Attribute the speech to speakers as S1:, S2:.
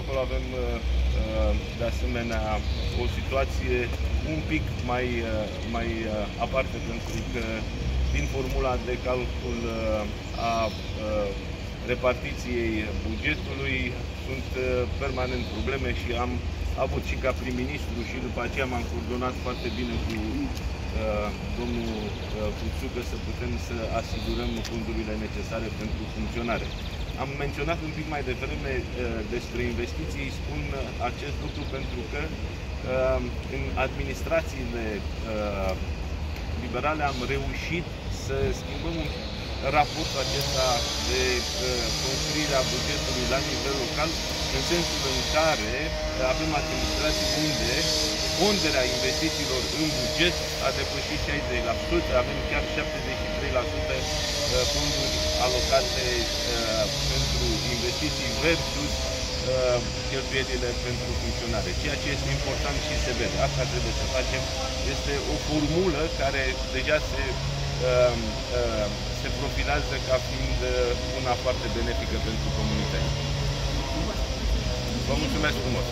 S1: Acolo avem de asemenea o situație un pic mai, mai aparte pentru că din formula de calcul a repartiției bugetului sunt permanent probleme și am avut și ca prim-ministru și după aceea m-am coordonat foarte bine cu uh, domnul uh, să putem să asigurăm fondurile necesare pentru funcționare. Am menționat un pic mai devreme uh, despre investiții, spun acest lucru pentru că uh, în administrațiile uh, liberale am reușit să schimbăm un raportul acesta de uh, construirea bugetului la nivel local, în sensul în care avem administrații unde ponderea investițiilor în buget a depășit 60%, avem chiar 73% uh, fonduri alocate uh, pentru investiții versus uh, cheltuielile pentru funcționare. Ceea ce este important și se vede. Asta trebuie să facem. Este o formulă care deja se uh, uh, se profilează ca fiind uh, una foarte benefică pentru comunitate. Vă mulțumesc frumos!